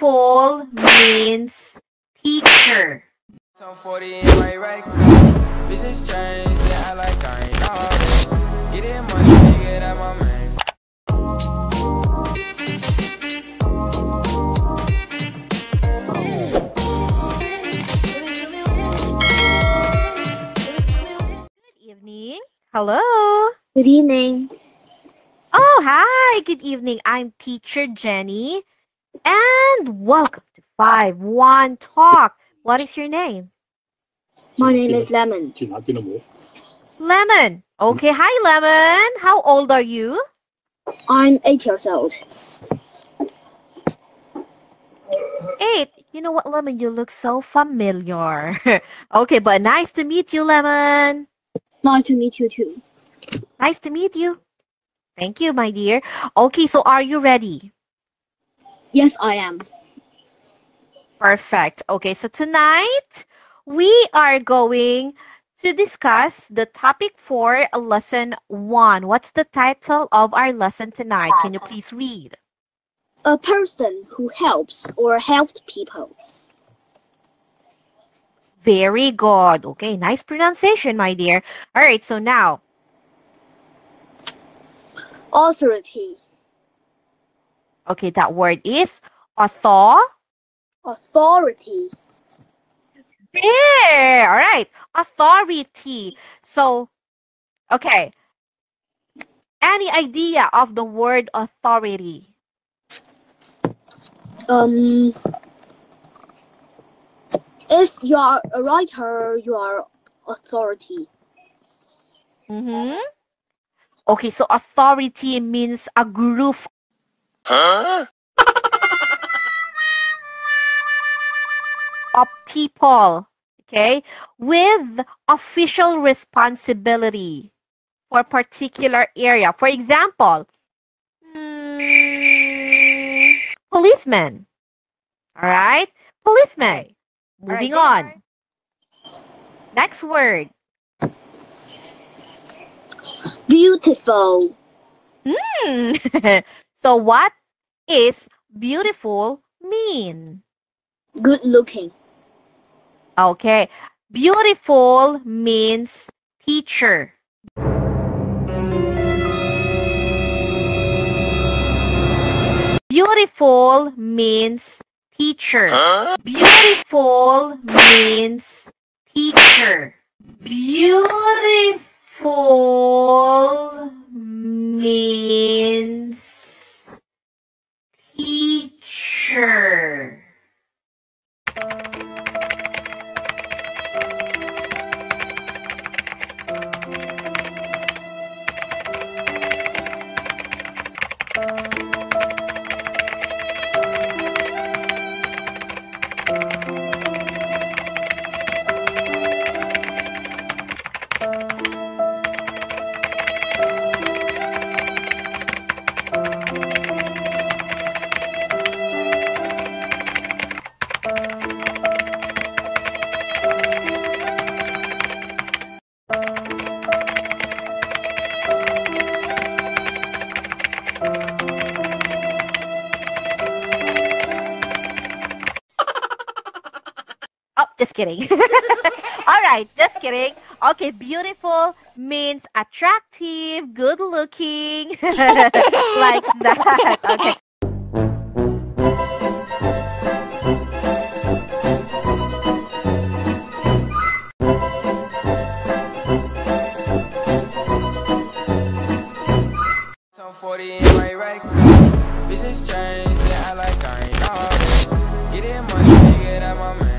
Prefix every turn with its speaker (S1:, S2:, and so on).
S1: Beautiful means teacher.
S2: Some 40 in my right car. Bitches change, they act like I ain't all this. Getting money, nigga, that my man.
S1: Good evening. Hello.
S3: Good evening.
S1: Oh, hi. Good evening. I'm teacher Jenny. And welcome to 5-1 Talk. What is your name?
S3: My name is Lemon.
S1: Lemon. Okay, hi Lemon. How old are you?
S3: I'm 8 years old.
S1: 8. You know what, Lemon? You look so familiar. okay, but nice to meet you, Lemon.
S3: Nice to meet you too.
S1: Nice to meet you. Thank you, my dear. Okay, so are you ready?
S3: Yes, I am.
S1: Perfect. Okay, so tonight we are going to discuss the topic for lesson one. What's the title of our lesson tonight? Can you please read?
S3: A person who helps or helped people.
S1: Very good. Okay, nice pronunciation, my dear. All right, so now,
S3: Authority.
S1: Okay, that word is author.
S3: Authority.
S1: There. All right, authority. So, okay. Any idea of the word authority?
S3: Um, if you are a writer, you are authority.
S1: Mm-hmm. Okay, so authority means a group of people, okay, with official responsibility for a particular area. For example, mm, policeman. All right, policeman. Moving on. Next word.
S3: Beautiful.
S1: Hmm. so what is beautiful mean?
S3: Good looking.
S1: Okay. Beautiful means teacher. Beautiful means teacher. Beautiful means teacher. Beautiful means teacher. Just kidding. All right, just kidding. Okay, beautiful means attractive, good looking, like that. Okay.
S2: Business change, yeah, I like I ain't always money, nigga, that my man